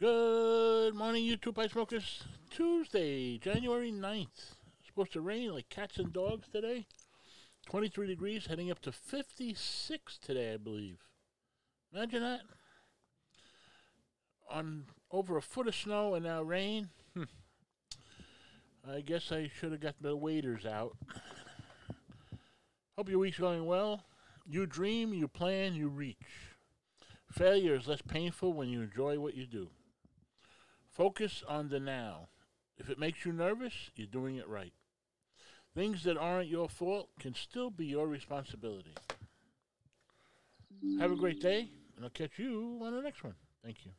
Good morning, YouTube Pipe Smokers. Tuesday, January 9th. Supposed to rain like cats and dogs today. 23 degrees, heading up to 56 today, I believe. Imagine that. On over a foot of snow and now rain. Hmm. I guess I should have got the waders out. Hope your week's going well. You dream, you plan, you reach. Failure is less painful when you enjoy what you do. Focus on the now. If it makes you nervous, you're doing it right. Things that aren't your fault can still be your responsibility. Have a great day, and I'll catch you on the next one. Thank you.